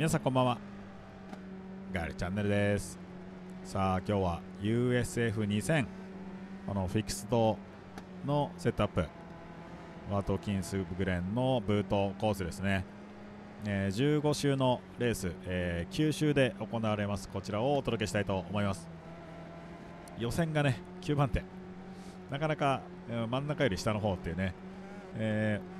皆さんこんばんは。ガールチャンネルです。さあ今日は USF2000 このフィクスドのセットアップ。ワトキンスグレンのブートコースですね、えー、15周のレース、えー、9周で行われます。こちらをお届けしたいと思います。予選がね9番手。なかなか、えー、真ん中より下の方っていうね、えー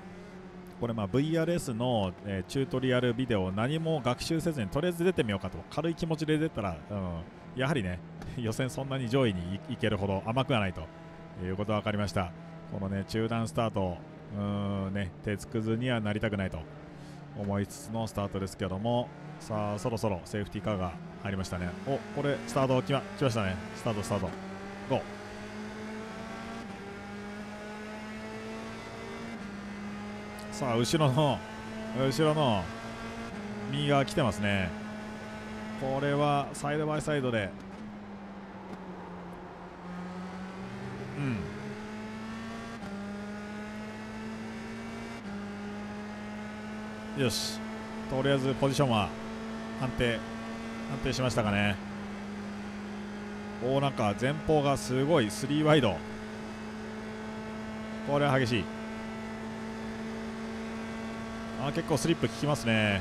これま VRS の、えチュートリアルビデオ何も学習せずにとりあえず出てみようかと。軽い気持ちで出たら、うん、やはりね 予選そんなに上位にいけるほど甘くはないと。いうことが分かりました。このね中断スタートうーんね手つくずにはなりたくないと。思いつつのスタートですけども。さあそろそろセーフティーカーが入りましたね。おこれスタート来ま来ましたね。スタートスタート。さあ後ろの後ろの右側来てますね。これはサイドバイサイドで。うん。よし。とりあえずポジションは安定安定しましたかね。おおなんか前方がすごい3ワイド。これは激しい。あ結構スリップ効きますね。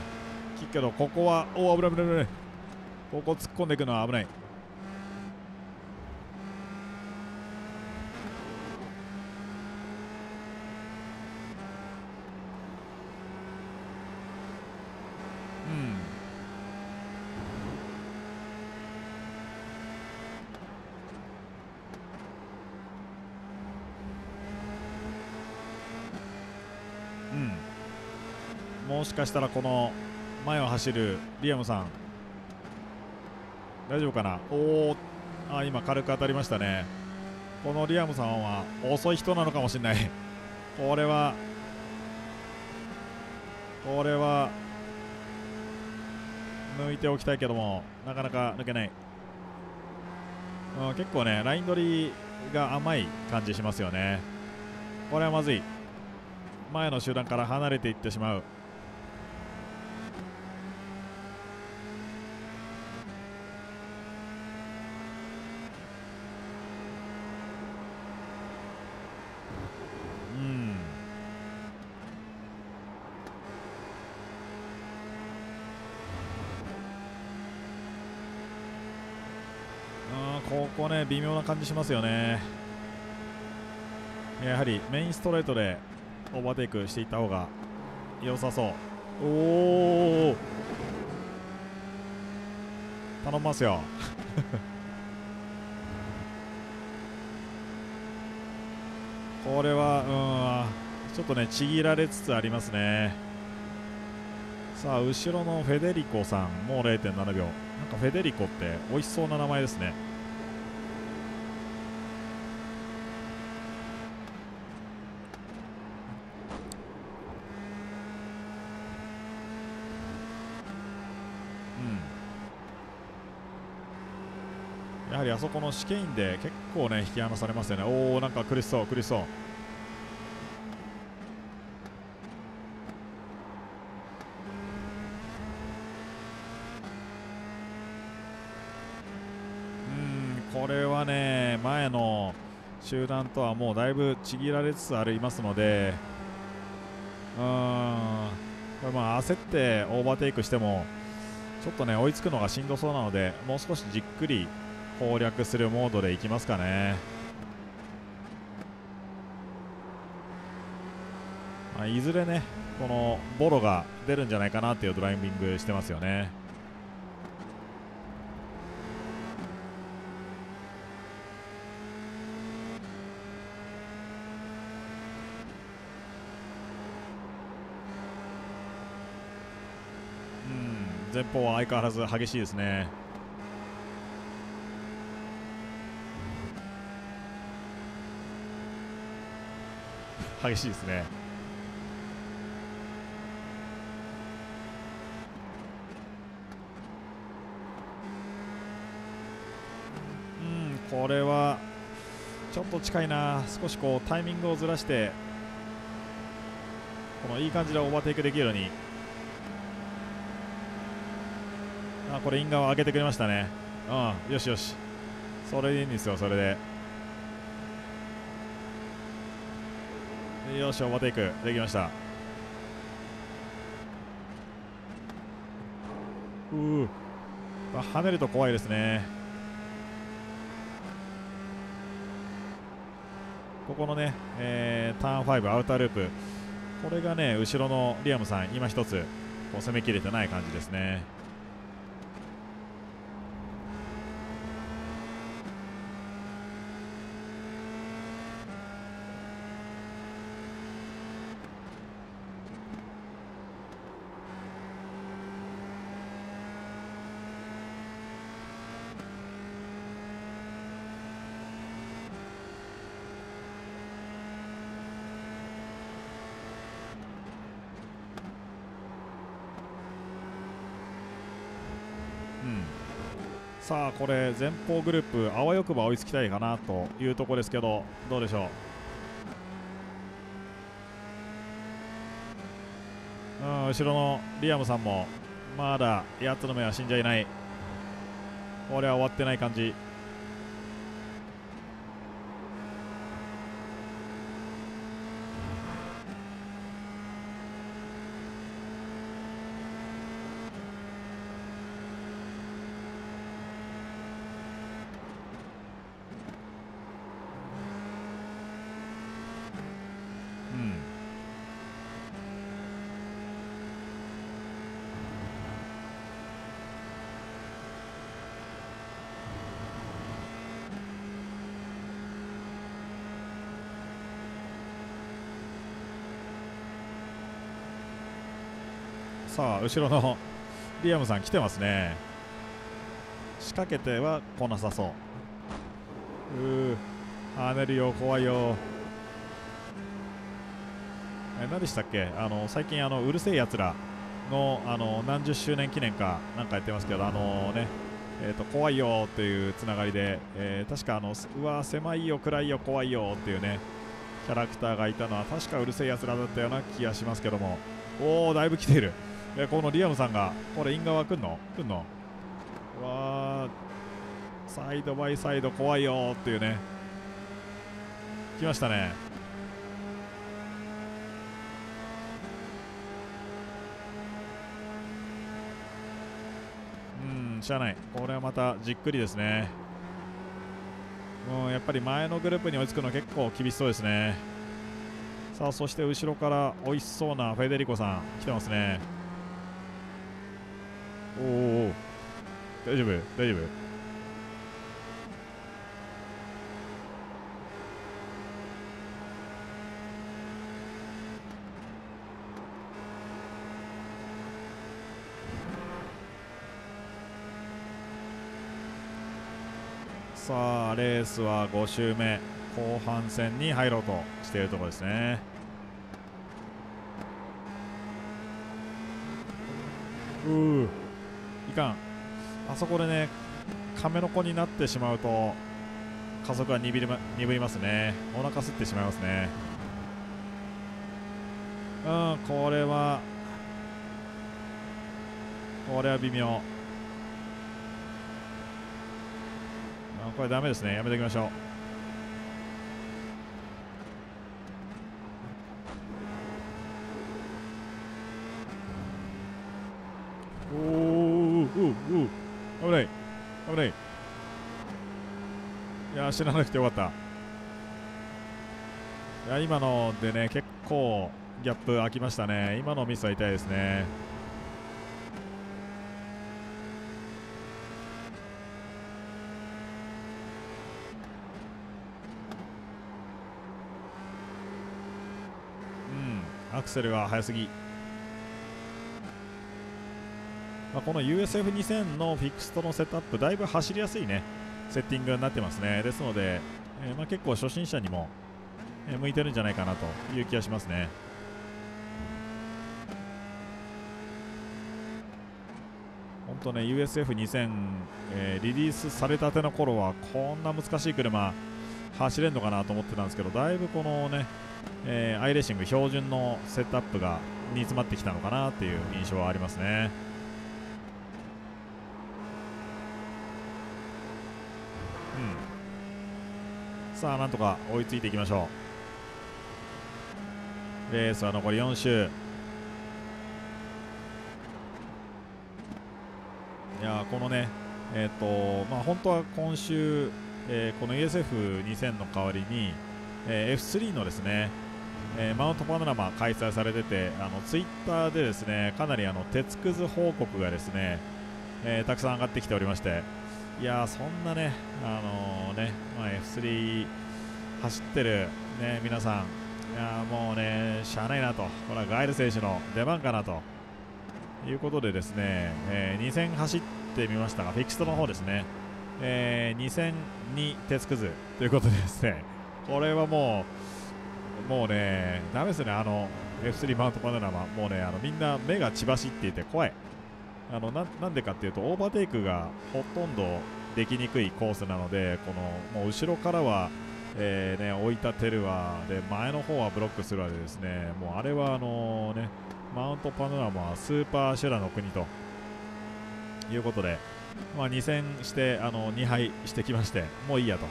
効くけどここはおお危ない危ない危ない。ここ突っ込んでいくのは危ない。もしかしたらこの前を走るリアムさん。大丈夫かな？おおあ今軽く当たりましたね。このリアムさんは遅い人なのかもしれない。これはこれは抜いておきたいけどもなかなか抜けない、うん、結構ねライン取りが甘い感じしますよね。これはまずい。前の集団から離れていってしまうここ微妙な感じしますよね。やはりメインストレートでオーバーテイクしていった方が良さそう。おお頼みますよ。これはうんちょっとねちぎられつつありますね。さあ後ろのフェデリコさん。もう0.7秒。なんかフェデリコって美味しそうな名前ですね。そこの試験員で結構ね引き離されますよね。おおなんか苦しそう苦しそう。これはね前の集団とはもうだいぶちぎられつつありますのでうんまあ焦ってオーバーテイクしてもちょっとね追いつくのがしんどそうなのでもう少しじっくり攻略するモードでいきますかね、まあ、いずれねこのボロが出るんじゃないかなっていうドライビングしてますよね。うん前方は相変わらず激しいですね。激しいですね。うんこれはちょっと近いな。少しこうタイミングをずらしてこのいい感じでオーバーテイクできるように。あこれイン側開けてくれましたね。うんよしよし。それでいいんですよそれで。よしオーバーテイクできました。うー。あ跳ねると怖いですね。ここのね、えーターン5アウターループ。これがね後ろのリアムさん今一つこう攻めきれてない感じですね。さあこれ前方グループあわよくば追いつきたいかなというところですけどどうでしょう？うん後ろのリアムさんもまだ8つの目は死んじゃいない。これは終わってない感じ。さあ後ろのリアムさん来てますね。仕掛けては来なさそう。うー跳ねるよ怖いよ。え何でしたっけ？あの最近あのうるせえやつらのあの何十周年記念かなんかやってますけどあのねえー、と怖いよっていうつながりで、えー確かあのうわ狭いよ暗いよ怖いよっていうねキャラクターがいたのは確かうるせえやつらだったような気がしますけども。おおだいぶ来ている、えこのリアムさんがこれイン側来んの？来んの？うわサイドバイサイド怖いよっていうね来ましたねうん、しゃあない、これはまたじっくりですね。もうやっぱり前のグループに追いつくの結構厳しそうですね。さあ、そして後ろから美味しそうなフェデリコさん来てますね。おお大丈夫？大丈夫。さあレースは5周目後半戦に入ろうとしているところですね。うー。いかん。あそこでね亀の子になってしまうと加速が鈍り,、ま、鈍りますね。お腹すってしまいますね。うんこれはこれは微妙。あこれダメですね。やめておきましょうおーおーおーおー危ない。危ない。いやー知らなくてよかった。いや今のでね結構ギャップ空きましたね。今のミスは痛いですね。うん。アクセルが速すぎ。まあ、この USF2000 のフィクストのセットアップだいぶ走りやすいねセッティングになってますね。ですので、えーまあ、結構初心者にも、向いてるんじゃないかなという気がしますね。本当ね USF2000、えーリリースされたての頃はこんな難しい車走れるのかなと思ってたんですけどだいぶこのね、えーアイレーシング標準のセットアップが煮詰まってきたのかなっていう印象はありますね。さあなんとか追いついていきましょう。レースは残り4周。いやこのねえっ、ー、とまあ本当は今週、えー、この ESF2000 の代わりに、えー、F3 のですね、えマウントパノラマ開催されててあのツイッターでですねかなりあの鉄くず報告がですね、えたくさん上がってきておりましていやそんなねあのね、まあ、F3 走ってるね皆さん。いやもうねしゃあないなと。これはガイル選手の出番かなと。いうことでですね、えー、2000走ってみましたが、フィクストの方ですね、えー、2000に鉄くずということでですね、これはもう、もうね、だめですね、あの F3 マウントパノラマ、もうね、あのみんな目が血走っていて怖い。あのななんでかっていうと、オーバーテイクがほとんどできにくいコースなので、このもう後ろからは、えーね、追い立てるわ。で、前の方はブロックするわでですね、もうあれはあのね、マウントパノラマはスーパーシュラの国ということで、まあ、2戦してあの2敗してきましてもういいやと。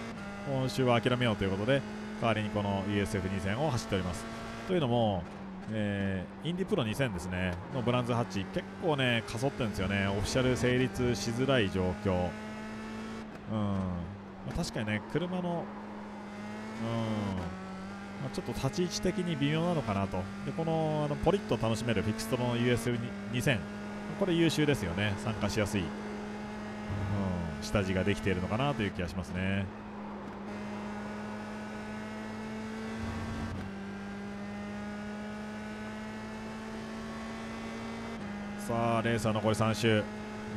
今週は諦めようということで代わりにこの USF2 戦を走っております。というのも、えー、インディプロ2000ですね。のブランズハッチ結構ねかそってるんですよね。オフィシャル成立しづらい状況。うん、まあ、確かにね車のうん。まあ、ちょっと立ち位置的に微妙なのかなと。でこのあのポリッと楽しめるフィクストの US2000 これ優秀ですよね。参加しやすい、うん、下地ができているのかなという気がしますね。さあレースは残り3周。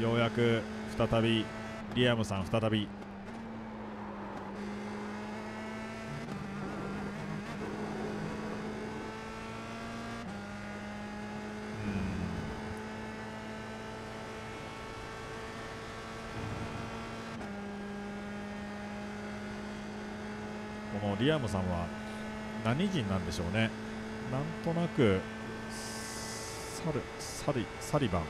ようやく再びリアムさん再び。このリアムさんは何人なんでしょうね。なんとなくサルサリサリバン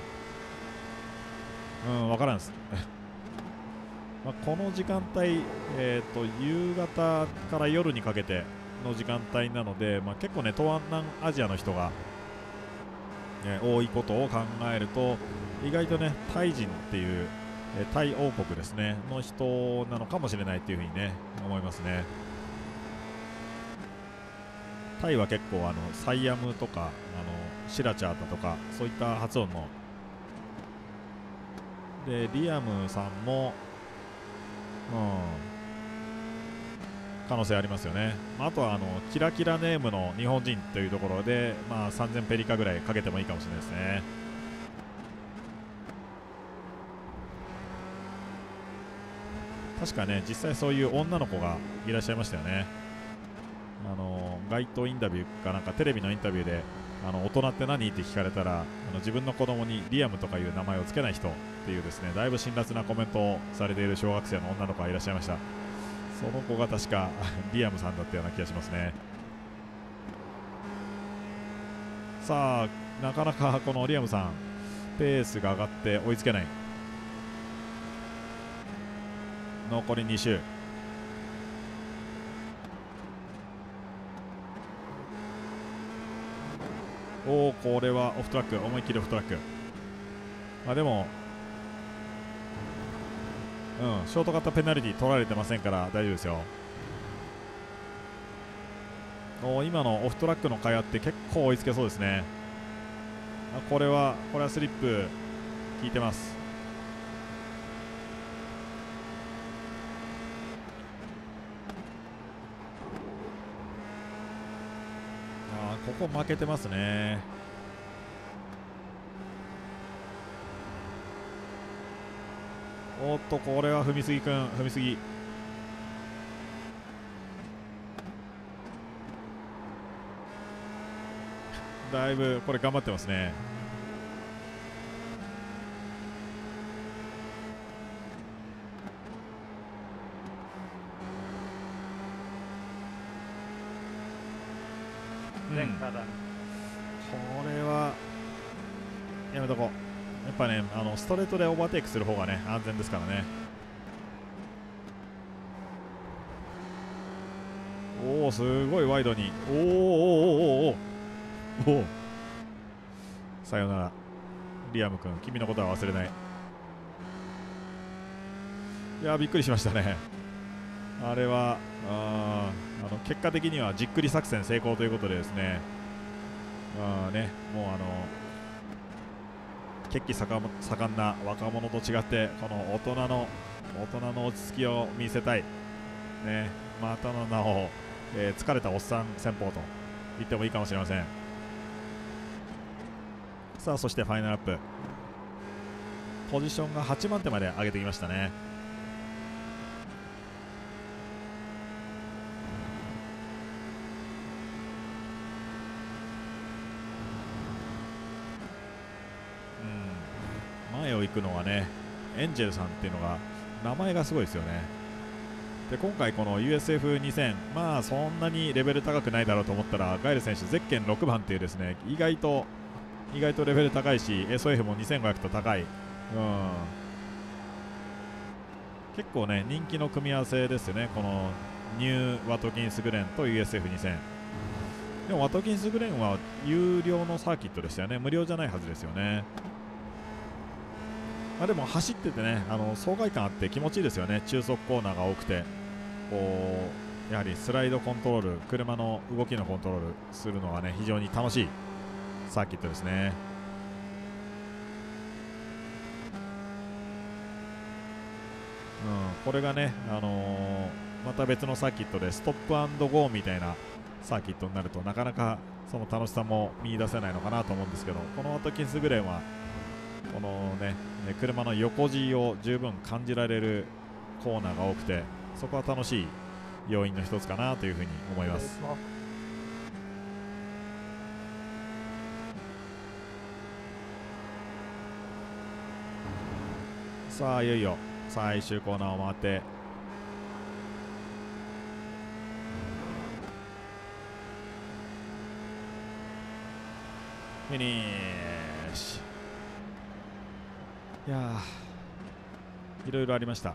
うん分からんです まあこの時間帯、えーと、夕方から夜にかけての時間帯なので、まあ、結構ね東南アジアの人が、ね、多いことを考えると意外とねタイ人っていうタイ王国ですねの人なのかもしれないというふうにね思いますね。タイは結構あのサイアムとかあのシラチャータとかそういった発音のでリアムさんも、うん、可能性ありますよね、まあ、あとはあのキラキラネームの日本人というところで、まあ、3000ペリカぐらいかけてもいいかもしれないですね。確かね実際そういう女の子がいらっしゃいましたよね。あの街頭インタビューかなんかテレビのインタビューであの大人って何？って聞かれたらあの自分の子供にリアムとかいう名前を付けない人っていうですねだいぶ辛辣なコメントをされている小学生の女の子がいらっしゃいました。その子が確か リアムさんだったような気がしますね。さあなかなかこのリアムさんペースが上がって追いつけない。残り2周。おおこれはオフトラック思いっきりオフトラック。まあでもうんショート型ペナルティ取られてませんから大丈夫ですよ。お今のオフトラックの会話って結構追いつけそうですね。あこれはこれはスリップ効いてます。こ負けてますね。おっとこれは踏みすぎくん踏みすぎ。だいぶこれ頑張ってますね前から、これはやめとこうやっぱねあのストレートでオーバーテイクする方がね安全ですからね。おおすごいワイドに。おーおーおーおーおおさよなら。リアム君君のことは忘れない。いやびっくりしましたね。あれはああの結果的にはじっくり作戦成功ということでですね。あねもうあの血気盛んな若者と違ってこの大人の大人の落ち着きを見せたい。ね。またの名を、えー、疲れたおっさん戦法と言ってもいいかもしれません。さあそしてファイナルアップ。ポジションが8番手まで上げてきましたね。行くのはねエンジェルさんっていうのが名前がすごいですよね。で今回この USF2000 まあそんなにレベル高くないだろうと思ったらガイル選手ゼッケン6番っていうですね意外と意外とレベル高いし SOF も2500と高い、うん、結構ね人気の組み合わせですよね。このニューワトキンスグレンと USF2000 でもワトキンスグレンは有料のサーキットでしたよね。無料じゃないはずですよね。まあ、でも走っててねあの爽快感あって気持ちいいですよね。中速コーナーが多くて。こうやはりスライドコントロール車の動きのコントロールするのはね非常に楽しいサーキットですね。うん、これがね、あのー、また別のサーキットでストップアンドゴーみたいなサーキットになるとなかなかその楽しさも見出せないのかなと思うんですけどこのワトキンスグレンはこのね車の横 G を十分感じられるコーナーが多くてそこは楽しい要因の一つかなというふうに思います。さあいよいよ最終コーナーを回ってフィニッシュいやいろいろありました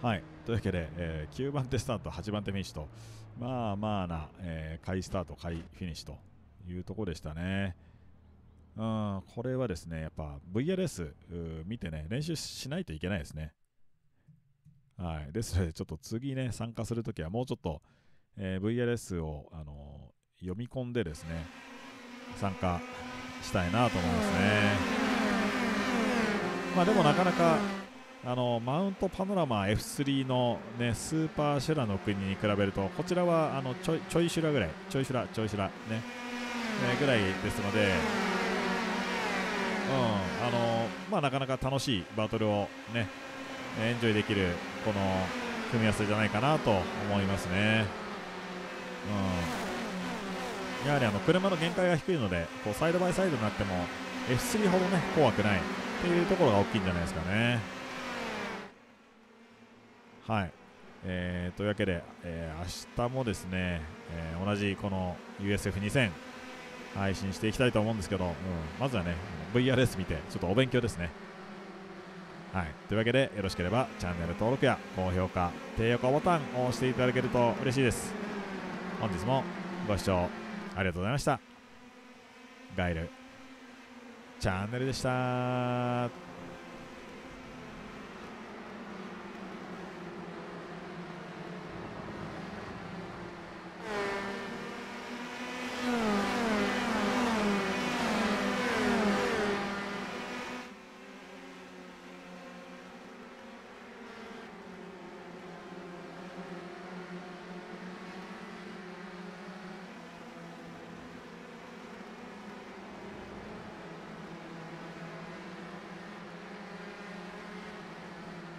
はいというわけで、えー、9番手スタート8番手フィニッシュとまあまあな、えー、下位スタート下位フィニッシュというところでしたねうん、これはですね、やっぱ VRS 見てね、練習しないといけないですね。はい。ですので、ちょっと次ね、参加するときはもうちょっと、えー、VRS を、あのー、読み込んでですね、参加したいなと思いますね。まあでもなかなか、あのマウントパノラマ F3 の、ね、スーパーシュラの国に比べると、こちらはあのちょちょいシュラぐらい、ちょいシュラ、ちょいシュラ、ね、ねぐらいですので、うんあのまあ、なかなか楽しいバトルを、ね、エンジョイできるこの組み合わせじゃないかなと思いますね。うん、やはりあの車の限界が低いのでこうサイドバイサイドになっても F3 ほど、ね、怖くない。っていうところが大きいんじゃないですかね。はい、えー、というわけで、えー、明日もですね、えー、同じこの USF2000 配信していきたいと思うんですけど、うん、まずはね VRS 見てちょっとお勉強ですね。はい、というわけでよろしければチャンネル登録や高評価低評価ボタンを押していただけると嬉しいです。本日もご視聴ありがとうございました。ガイルチャンネルでした。